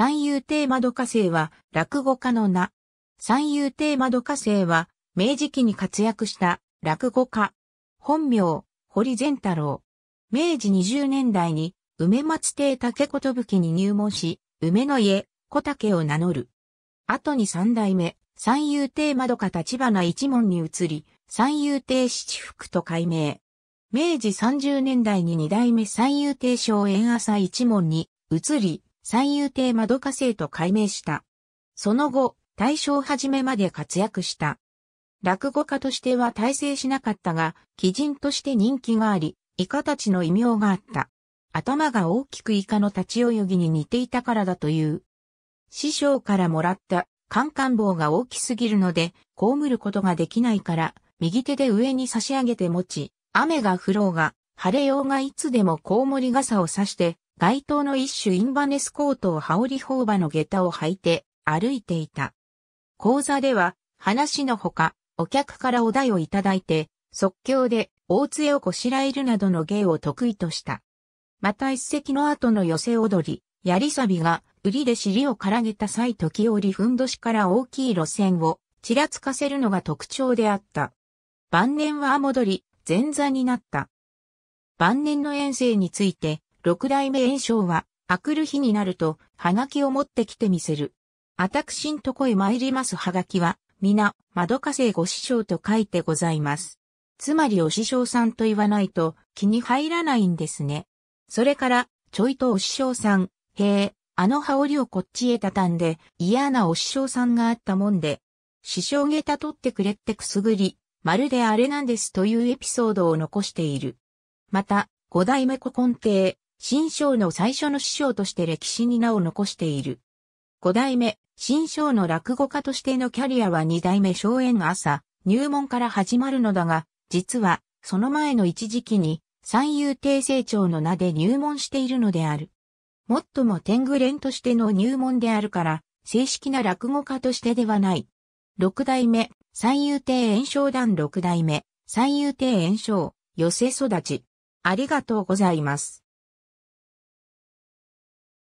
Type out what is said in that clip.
三遊亭窓火星は落語家の名。三遊亭窓火星は明治期に活躍した落語家。本名、堀善太郎。明治20年代に梅松亭竹子吹に入門し、梅の家、小竹を名乗る。後に三代目、三遊亭窓か立花一門に移り、三遊亭七福と改名。明治30年代に二代目三遊亭小園朝一門に移り、三遊亭窓か生と改名した。その後、大正初めまで活躍した。落語家としては大成しなかったが、奇人として人気があり、イカたちの異名があった。頭が大きくイカの立ち泳ぎに似ていたからだという。師匠からもらったカンカン棒が大きすぎるので、被ることができないから、右手で上に差し上げて持ち、雨が降ろうが、晴れようがいつでもコウモリ傘を差して、街灯の一種インバネスコートを羽織頬場の下駄を履いて歩いていた。講座では話のほか、お客からお題をいただいて、即興で大杖をこしらえるなどの芸を得意とした。また一席の後の寄せ踊り、やりさびが売りで尻をからげた際時折ふんどしから大きい路線をちらつかせるのが特徴であった。晩年は戻り、前座になった。晩年の遠征について、六代目炎章は、あくる日になると、はがきを持ってきてみせる。あたくしんとこへ参りますはがきは、皆、窓かせご師匠と書いてございます。つまりお師匠さんと言わないと気に入らないんですね。それから、ちょいとお師匠さん、へえ、あの羽織をこっちへ畳んで、嫌なお師匠さんがあったもんで、師匠下駄取ってくれってくすぐり、まるであれなんですというエピソードを残している。また、五代目古今亭、新章の最初の師匠として歴史に名を残している。五代目、新章の落語家としてのキャリアは二代目荘園朝、入門から始まるのだが、実は、その前の一時期に、三遊亭成長の名で入門しているのである。もっとも天狗連としての入門であるから、正式な落語家としてではない。六代目、三遊亭炎章団六代目、三遊亭炎章、寄せ育ち。ありがとうございます。